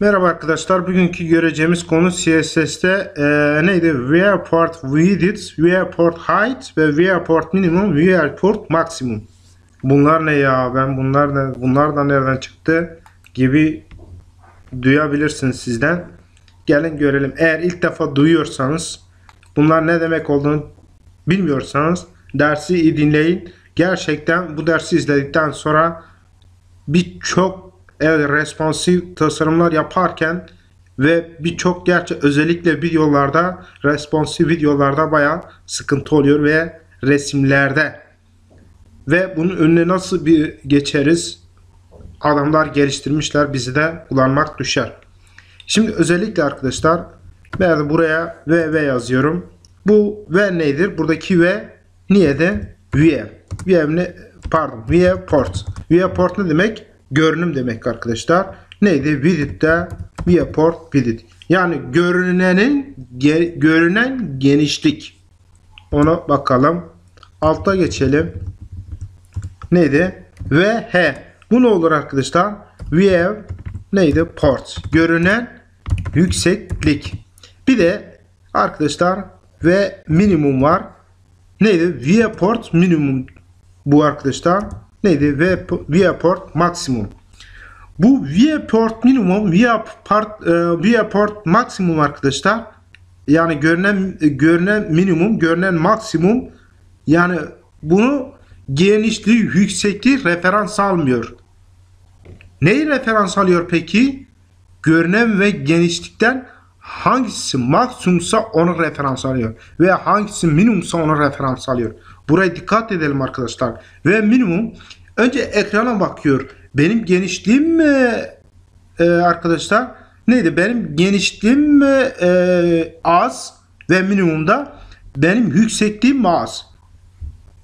Merhaba arkadaşlar. Bugünkü göreceğimiz konu CSS'te e, neydi? Viewport Width, Viewport Height ve Viewport Minimum, Viewport Maximum. Bunlar ne ya? Ben bunlar ne? Bunlar da nereden çıktı? Gibi duyabilirsiniz sizden. Gelin görelim. Eğer ilk defa duyuyorsanız, bunlar ne demek olduğunu bilmiyorsanız dersi iyi dinleyin. Gerçekten bu dersi izledikten sonra birçok evet, responsif tasarımlar yaparken ve birçok gerçi özellikle videolarda responsif videolarda bayağı sıkıntı oluyor ve resimlerde ve bunun önüne nasıl bir geçeriz adamlar geliştirmişler bizi de kullanmak düşer. Şimdi özellikle arkadaşlar ben buraya VV yazıyorum. Bu V nedir? Buradaki V niye de View. View ne? Pardon. Viewport. Viewport ne demek? Görünüm demek arkadaşlar. Neydi? Width'te Viewport Width. Yani görünenin ge- görünen genişlik. Ona bakalım. Altta geçelim. Neydi? Ve H. Bu ne olur arkadaşlar? View neydi? Port. Görünen yükseklik. Bir de arkadaşlar ve minimum var. Neydi? Viewport minimum bu arkadaşlar. Neydi? Ve Viewport maksimum. Bu Viewport minimum, Viewport, e, Viewport maksimum arkadaşlar. Yani görünen görünen minimum, görünen maksimum. Yani bunu genişliği, yüksekliği referans almıyor. Neyi referans alıyor peki? Görünen ve genişlikten hangisi maksimumsa onu referans alıyor. Ve hangisi minimumsa onu referans alıyor. Buraya dikkat edelim arkadaşlar. Ve minimum önce ekrana bakıyor. Benim genişliğim mi e, arkadaşlar? Neydi? Benim genişliğim mi e, az ve minimumda benim yüksekliğim mi az?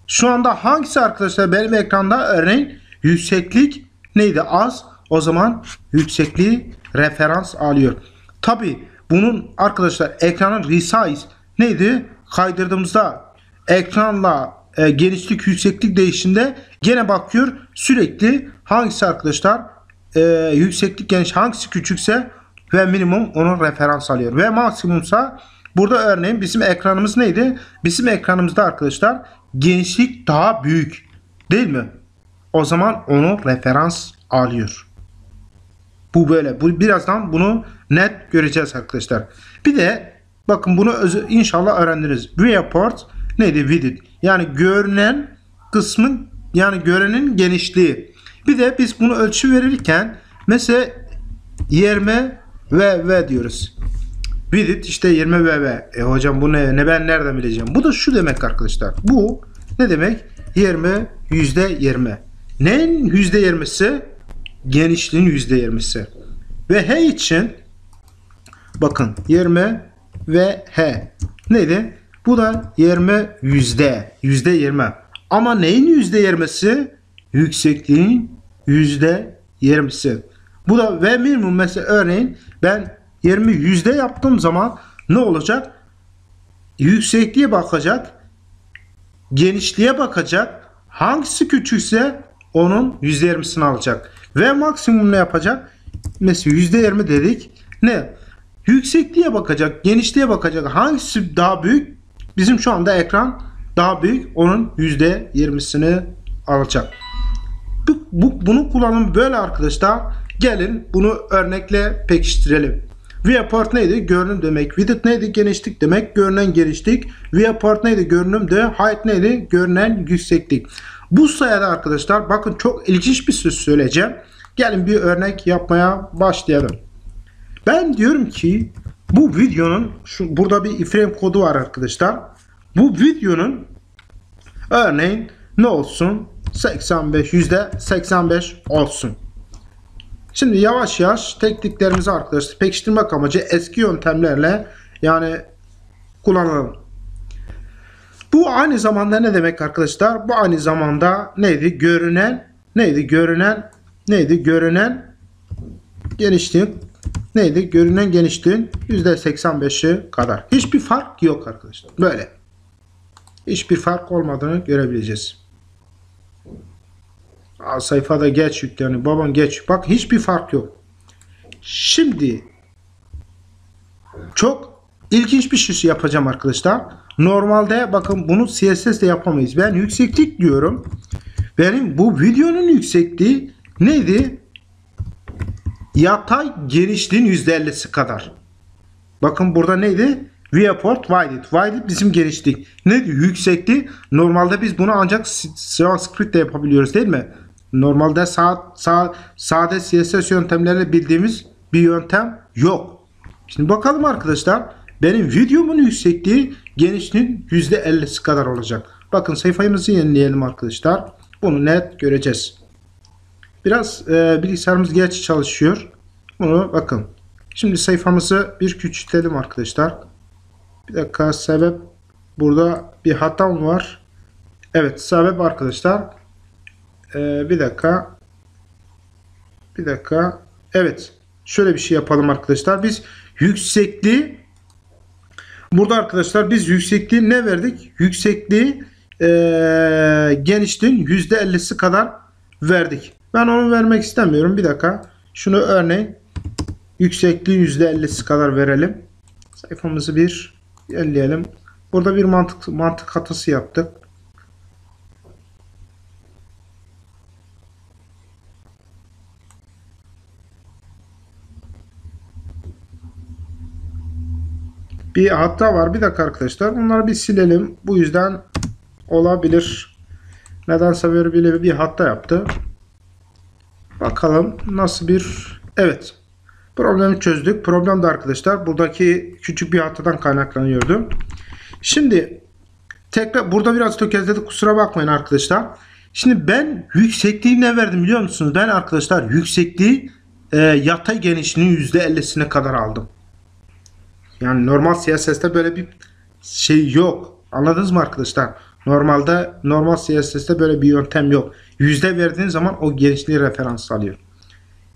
Şu anda hangisi arkadaşlar benim ekranda örneğin yükseklik neydi az o zaman yüksekliği referans alıyor. Tabi bunun arkadaşlar ekranın resize neydi kaydırdığımızda ekranla e, genişlik yükseklik değişinde gene bakıyor sürekli hangisi arkadaşlar e, yükseklik geniş hangisi küçükse ve minimum onu referans alıyor. Ve maksimumsa burada örneğin bizim ekranımız neydi? Bizim ekranımızda arkadaşlar genişlik daha büyük değil mi? O zaman onu referans alıyor. Bu böyle. Bu birazdan bunu net göreceğiz arkadaşlar. Bir de bakın bunu inşallah öğreniriz viewport neydi width yani görünen kısmın yani görenin genişliği. Bir de biz bunu ölçü verirken mesela 20 ve v diyoruz. Width işte 20 ve v. E hocam bu ne? Ne ben nereden bileceğim? Bu da şu demek arkadaşlar. Bu ne demek? 20 yüzde 20. Neyin yüzde 20'si? Genişliğin yüzde 20'si. Ve h için bakın 20 ve h neydi? Bu da 20 yüzde. Yüzde 20. Ama neyin yüzde 20'si? Yüksekliğin yüzde 20'si. Bu da ve minimum mesela örneğin ben 20 yüzde yaptığım zaman ne olacak? Yüksekliğe bakacak. Genişliğe bakacak. Hangisi küçükse onun yüzde 20'sini alacak. Ve maksimum ne yapacak? Mesela yüzde 20 dedik. Ne? Yüksekliğe bakacak, genişliğe bakacak. Hangisi daha büyük? Bizim şu anda ekran daha büyük. Onun %20'sini alacak. Bu, bu, bunun kullanımı böyle arkadaşlar. Gelin bunu örnekle pekiştirelim. Viewport neydi? Görünüm demek. Width neydi? Genişlik demek. Görünen genişlik. Viewport neydi? Görünüm de. Height neydi? Görünen yükseklik. Bu sayede arkadaşlar bakın çok ilginç bir söz söyleyeceğim. Gelin bir örnek yapmaya başlayalım. Ben diyorum ki bu videonun şu burada bir iframe kodu var arkadaşlar. Bu videonun örneğin ne olsun? 85 yüzde 85 olsun. Şimdi yavaş yavaş tekniklerimizi arkadaşlar pekiştirmek amacı eski yöntemlerle yani kullanalım. Bu aynı zamanda ne demek arkadaşlar? Bu aynı zamanda neydi? Görünen neydi? Görünen neydi? Görünen genişliğin neydi? Görünen genişliğin %85'i kadar. Hiçbir fark yok arkadaşlar. Böyle. Hiçbir fark olmadığını görebileceğiz. Aa, sayfada geç yükleniyor. Babam geç. Bak hiçbir fark yok. Şimdi çok ilginç bir şey yapacağım arkadaşlar. Normalde bakın bunu CSS ile yapamayız. Ben yükseklik diyorum. Benim bu videonun yüksekliği neydi? Yatay genişliğin %50'si kadar. Bakın burada neydi? Viewport width. Width bizim genişlik. Ne diyor? Yüksekliği. Normalde biz bunu ancak JavaScript ile yapabiliyoruz değil mi? Normalde sağ, sağ, sade CSS yöntemleriyle bildiğimiz bir yöntem yok. Şimdi bakalım arkadaşlar. Benim videomun yüksekliği genişliğin %50'si kadar olacak. Bakın sayfamızı yenileyelim arkadaşlar. Bunu net göreceğiz. Biraz e, bilgisayarımız geç çalışıyor. Bunu bakın. Şimdi sayfamızı bir küçültelim arkadaşlar. Bir dakika sebep burada bir hatam var. Evet sebep arkadaşlar. Ee, bir dakika. Bir dakika. Evet. Şöyle bir şey yapalım arkadaşlar. Biz yüksekliği burada arkadaşlar biz yüksekliği ne verdik? Yüksekliği ee, genişliğin %50'si kadar verdik. Ben onu vermek istemiyorum. Bir dakika. Şunu örneğin yüksekliği %50'si kadar verelim. Sayfamızı bir elleyelim. Burada bir mantık mantık hatası yaptık. Bir hata var. Bir dakika arkadaşlar. Bunları bir silelim. Bu yüzden olabilir. Nedense böyle bir, hata yaptı. Bakalım nasıl bir... Evet. Problemi çözdük. Problem de arkadaşlar buradaki küçük bir hatadan kaynaklanıyordu. Şimdi tekrar burada biraz tökezledik kusura bakmayın arkadaşlar. Şimdi ben yüksekliği ne verdim biliyor musunuz? Ben arkadaşlar yüksekliği e, yatay genişliğinin %50'sine kadar aldım. Yani normal CSS'te böyle bir şey yok. Anladınız mı arkadaşlar? Normalde normal CSS'te böyle bir yöntem yok. Yüzde verdiğiniz zaman o genişliği referans alıyor.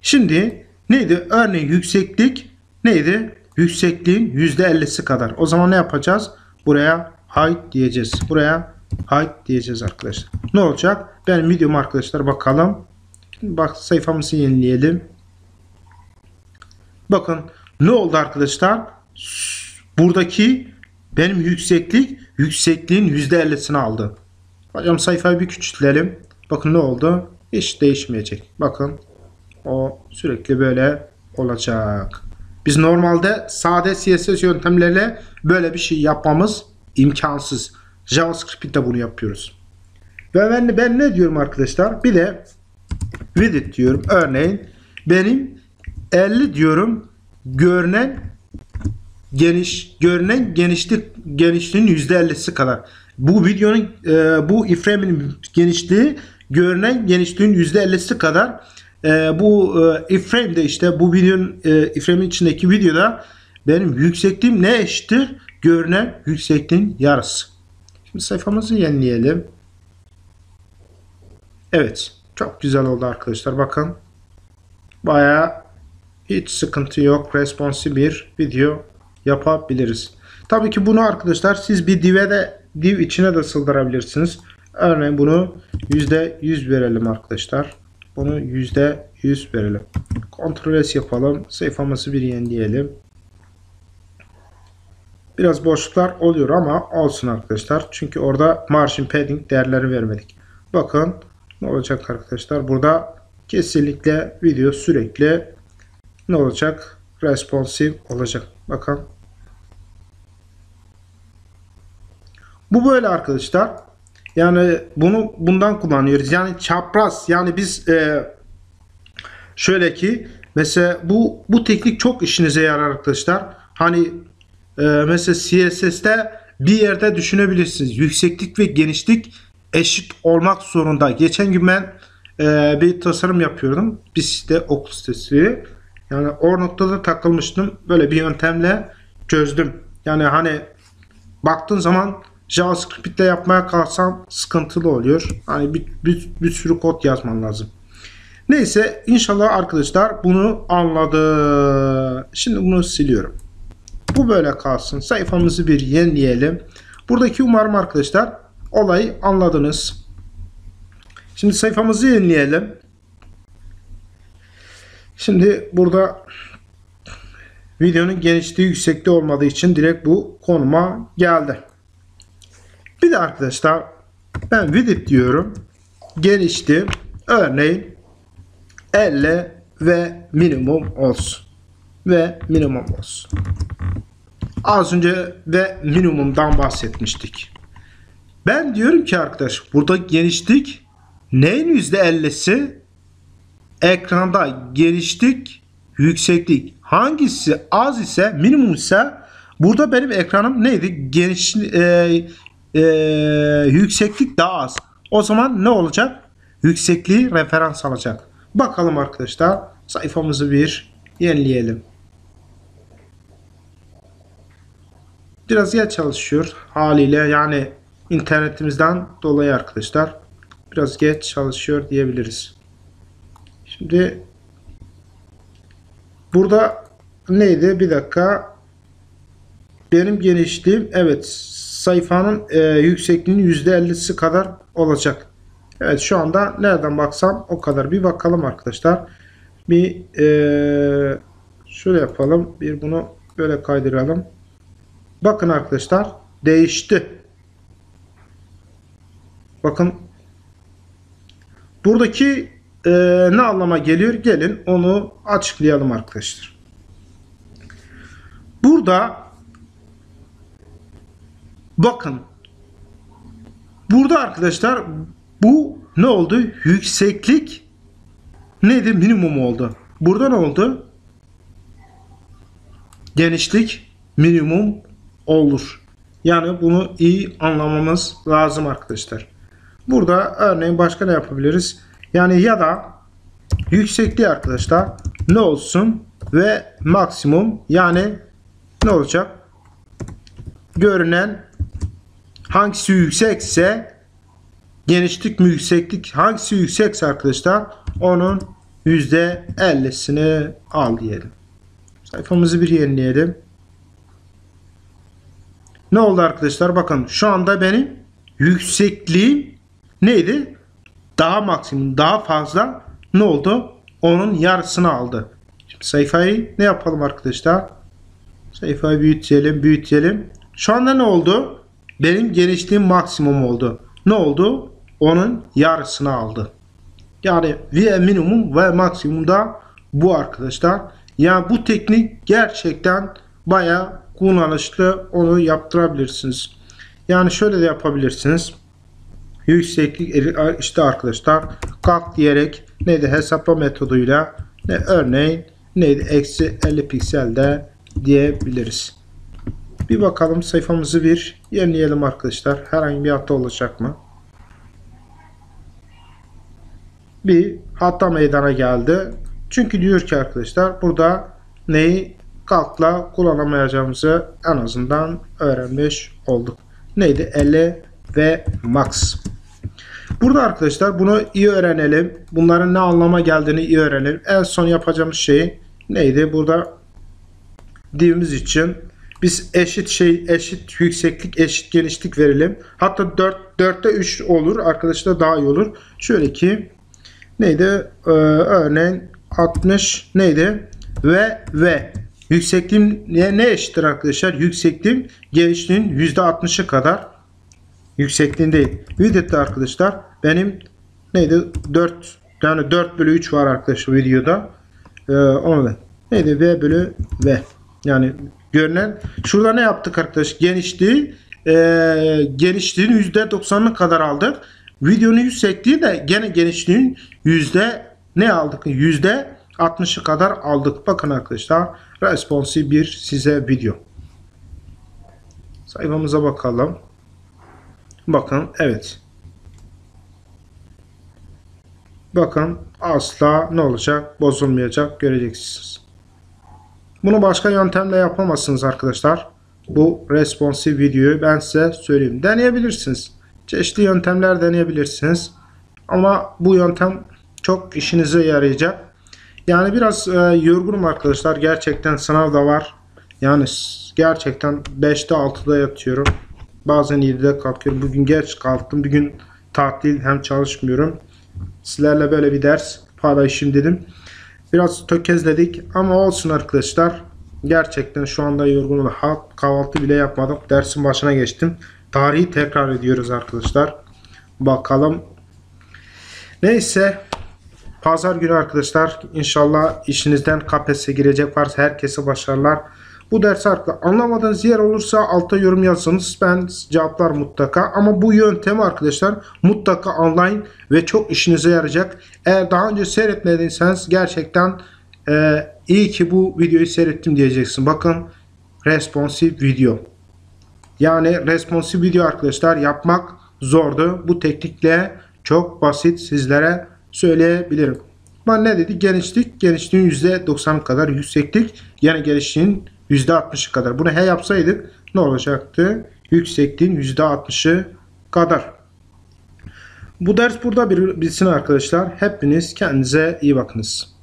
Şimdi neydi? Örneğin yükseklik neydi? Yüksekliğin %50'si kadar. O zaman ne yapacağız? Buraya height diyeceğiz. Buraya height diyeceğiz arkadaşlar. Ne olacak? Benim videom arkadaşlar bakalım. Bak sayfamızı yenileyelim. Bakın ne oldu arkadaşlar? Buradaki benim yükseklik yüksekliğin %50'sini aldı. Hocam sayfayı bir küçültelim. Bakın ne oldu? Hiç değişmeyecek. Bakın o sürekli böyle olacak. Biz normalde sade CSS yöntemleriyle böyle bir şey yapmamız imkansız. JavaScript'te bunu yapıyoruz. Ve ben, ben ne diyorum arkadaşlar? Bir de width diyorum. Örneğin benim 50 diyorum görünen geniş görünen genişlik genişliğin %50'si kadar. Bu videonun e, bu iframe'in genişliği görünen genişliğin %50'si kadar. E, bu e, iframe'de işte bu videonun e, iframe'in içindeki videoda benim yüksekliğim ne eşittir? Görünen yüksekliğin yarısı. Şimdi sayfamızı yenileyelim. Evet. Çok güzel oldu arkadaşlar. Bakın. Bayağı hiç sıkıntı yok. Responsive bir video yapabiliriz. Tabii ki bunu arkadaşlar siz bir div'e de div içine de sığdırabilirsiniz. Örneğin bunu %100 verelim arkadaşlar. Bunu %100 verelim. Ctrl S yapalım. Sayfamızı bir yenileyelim. Biraz boşluklar oluyor ama olsun arkadaşlar. Çünkü orada margin padding değerleri vermedik. Bakın ne olacak arkadaşlar. Burada kesinlikle video sürekli ne olacak? Responsive olacak. Bakın Bu böyle arkadaşlar. Yani bunu bundan kullanıyoruz. Yani çapraz yani biz e, şöyle ki mesela bu bu teknik çok işinize yarar arkadaşlar. Hani e, mesela CSS'te bir yerde düşünebilirsiniz. Yükseklik ve genişlik eşit olmak zorunda. Geçen gün ben e, bir tasarım yapıyordum. Bir site okul sitesi. Yani o noktada takılmıştım. Böyle bir yöntemle çözdüm. Yani hani baktığın zaman JavaScript'te yapmaya kalsam sıkıntılı oluyor. Hani bir, bir, bir sürü kod yazman lazım. Neyse inşallah arkadaşlar bunu anladı. Şimdi bunu siliyorum. Bu böyle kalsın. Sayfamızı bir yenileyelim. Buradaki umarım arkadaşlar olayı anladınız. Şimdi sayfamızı yenileyelim. Şimdi burada videonun genişliği yüksekte olmadığı için direkt bu konuma geldi. Bir de arkadaşlar ben width diyorum. Genişliği örneğin 50 ve minimum olsun. Ve minimum olsun. Az önce ve minimumdan bahsetmiştik. Ben diyorum ki arkadaş burada genişlik neyin %50'si? Ekranda genişlik, yükseklik hangisi az ise minimum ise burada benim ekranım neydi? Geniş e, e, yükseklik daha az. O zaman ne olacak? Yüksekliği referans alacak. Bakalım arkadaşlar sayfamızı bir yenileyelim. Biraz geç çalışıyor haliyle yani internetimizden dolayı arkadaşlar biraz geç çalışıyor diyebiliriz. Şimdi burada neydi? Bir dakika. Benim genişliğim evet sayfanın e, yüksekliğinin %50'si kadar olacak. Evet şu anda nereden baksam o kadar. Bir bakalım arkadaşlar. Bir e, şöyle yapalım. Bir bunu böyle kaydıralım. Bakın arkadaşlar değişti. Bakın buradaki e, ne anlama geliyor? Gelin onu açıklayalım arkadaşlar. Burada bakın burada arkadaşlar bu ne oldu? Yükseklik neydi? Minimum oldu. Burada ne oldu? Genişlik minimum olur. Yani bunu iyi anlamamız lazım arkadaşlar. Burada örneğin başka ne yapabiliriz? Yani ya da yüksekliği arkadaşlar ne olsun ve maksimum yani ne olacak? Görünen hangisi yüksekse genişlik mi yükseklik hangisi yüksekse arkadaşlar onun %50'sini al diyelim. Sayfamızı bir yenileyelim. Ne oldu arkadaşlar? Bakın şu anda benim yüksekliğim neydi? Daha maksimum, daha fazla ne oldu? Onun yarısını aldı. Şimdi sayfayı ne yapalım arkadaşlar? Sayfayı büyütelim, büyütelim. Şu anda ne oldu? Benim genişliğim maksimum oldu. Ne oldu? Onun yarısını aldı. Yani ve minimum ve maksimum da bu arkadaşlar. Yani bu teknik gerçekten bayağı kullanışlı onu yaptırabilirsiniz. Yani şöyle de yapabilirsiniz. Yükseklik işte arkadaşlar kalk diyerek neydi hesapla metoduyla ne örneğin neydi eksi 50 pikselde diyebiliriz. Bir bakalım sayfamızı bir yenileyelim arkadaşlar. Herhangi bir hata olacak mı? Bir hata meydana geldi. Çünkü diyor ki arkadaşlar burada neyi kalkla kullanamayacağımızı en azından öğrenmiş olduk. Neydi? 50 ve max. Burada arkadaşlar bunu iyi öğrenelim. Bunların ne anlama geldiğini iyi öğrenelim. En son yapacağımız şey neydi? Burada divimiz için biz eşit şey, eşit yükseklik, eşit genişlik verelim. Hatta 4 4'te 3 olur. Arkadaşlar daha iyi olur. Şöyle ki neydi? Ee, örneğin 60 neydi? Ve ve yüksekliğim ne, ne eşittir arkadaşlar? Yüksekliğim genişliğin %60'ı kadar yüksekliğinde. Videoda arkadaşlar benim neydi? 4 yani 4 bölü 3 var arkadaşlar videoda. Ee, onu da neydi? V bölü V. Yani görünen şurada ne yaptık arkadaş? Genişliği e, genişliğin %90'ını kadar aldık. Videonun yüksekliği de gene genişliğin yüzde ne aldık? Yüzde 60'ı kadar aldık. Bakın arkadaşlar responsi bir size video. Sayfamıza bakalım. Bakın evet. Bakın asla ne olacak? Bozulmayacak. Göreceksiniz. Bunu başka yöntemle yapamazsınız arkadaşlar. Bu responsive videoyu ben size söyleyeyim. Deneyebilirsiniz. Çeşitli yöntemler deneyebilirsiniz. Ama bu yöntem çok işinize yarayacak. Yani biraz e, yorgunum arkadaşlar. Gerçekten sınav da var. Yani gerçekten 5'te 6'da yatıyorum. Bazen 7'de kalkıyorum. Bugün geç kalktım. Bugün tatil hem çalışmıyorum. Sizlerle böyle bir ders paylaşayım dedim. Biraz tökezledik ama olsun arkadaşlar. Gerçekten şu anda yorgunum. Kahvaltı bile yapmadım. Dersin başına geçtim. Tarihi tekrar ediyoruz arkadaşlar. Bakalım. Neyse. Pazar günü arkadaşlar inşallah işinizden KPSS girecek varsa herkese başarılar. Bu dersi arkadaşlar anlamadığınız yer olursa altta yorum yazsanız ben cevaplar mutlaka. Ama bu yöntemi arkadaşlar mutlaka online ve çok işinize yarayacak. Eğer daha önce seyretmediyseniz gerçekten e, iyi ki bu videoyu seyrettim diyeceksin. Bakın responsive video. Yani responsive video arkadaşlar yapmak zordu. Bu teknikle çok basit sizlere söyleyebilirim. Ben ne dedi? Genişlik, genişliğin %90 kadar yükseklik, yani genişliğin %60'ı kadar. Bunu he yapsaydık ne olacaktı? Yüksekliğin %60'ı kadar. Bu ders burada bir bilsin arkadaşlar. Hepiniz kendinize iyi bakınız.